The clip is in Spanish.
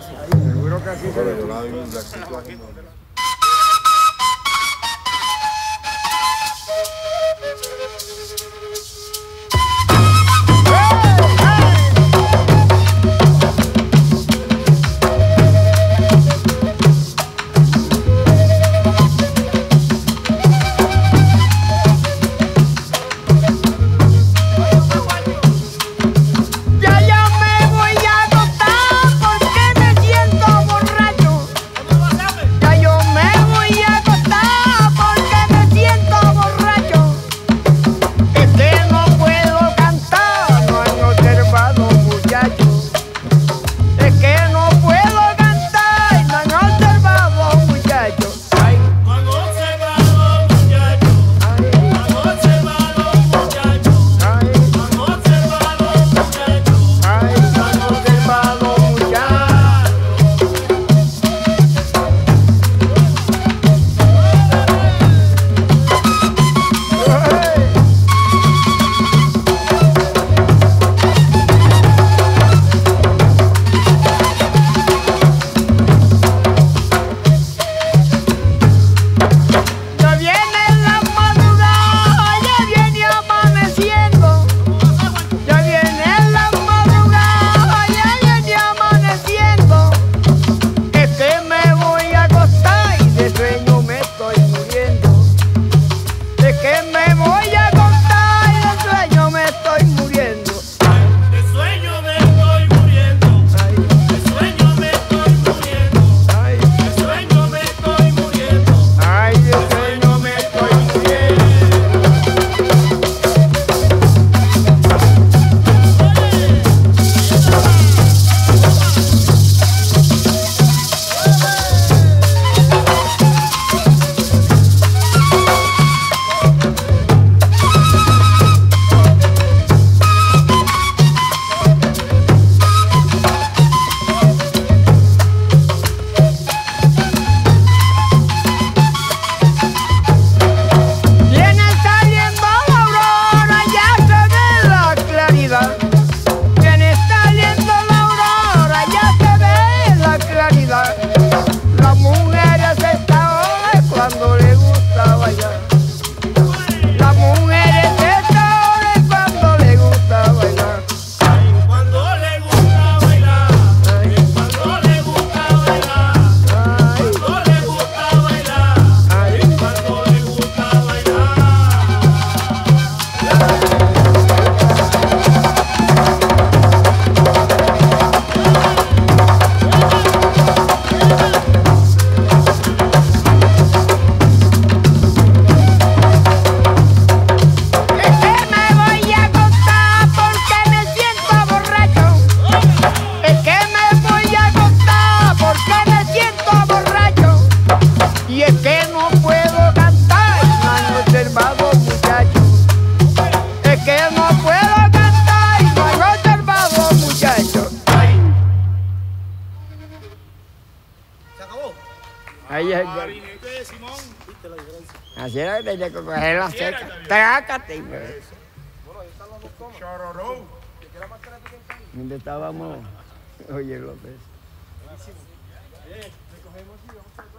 Seguro que aquí. no puedo cantar, me muchachos. Es que no puedo cantar. Se acabó. Ahí es ah, ¿Viste la diferencia? Así era que tenía que coger la seca. Trácate. Bueno, ahí están los. Chororó. ¿Dónde estábamos? Oye, López. Eh, recogemos y vamos a